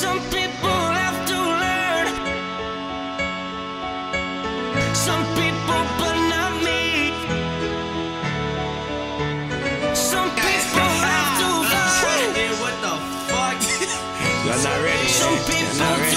Some people have to learn. Some people, but not me. Some people have to learn. what the fuck? Y'all not ready. Some people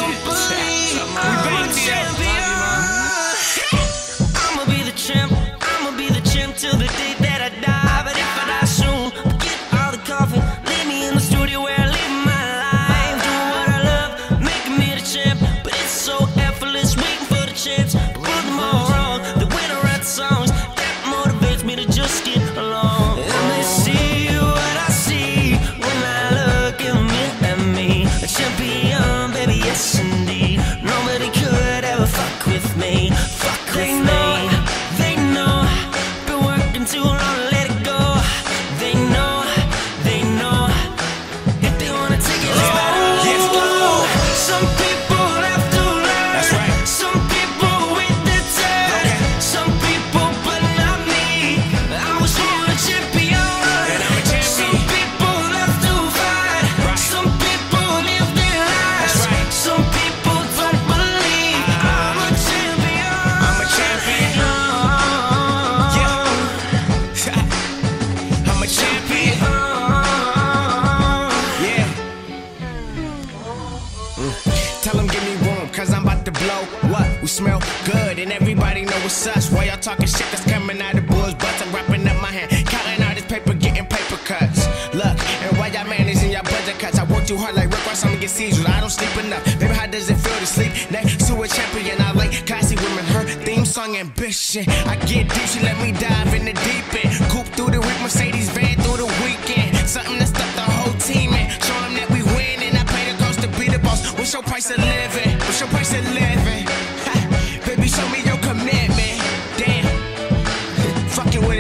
blow. What? We smell good, and everybody know it's us. Why y'all talking shit that's coming out of boys' butts? I'm wrapping up my hand, counting all this paper, getting paper cuts. Look, and why y'all managing y'all budget cuts? I work too hard like Rick Ross, I'ma get seizures. I don't sleep enough. Baby, how does it feel to sleep next to a champion? I like classy women, her theme song ambition. I get deep, she let me dive in the deep end. Coop through the week, Mercedes van through the weekend. Something that stuck the whole team in. Show them that we win, and I pay the cost to be the boss. What's your price of living? What's your price of living?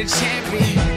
Champion.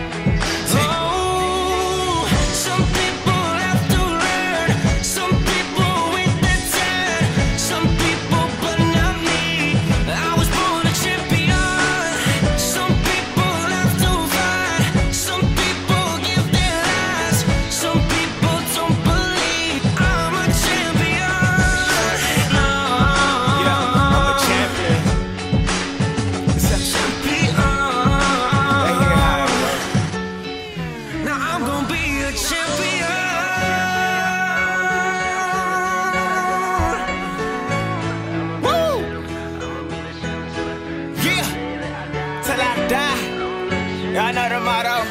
Y'all know the motto.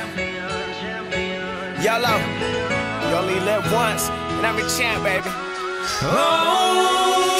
YOLO. You only live once, and I'm a champ, baby. Oh,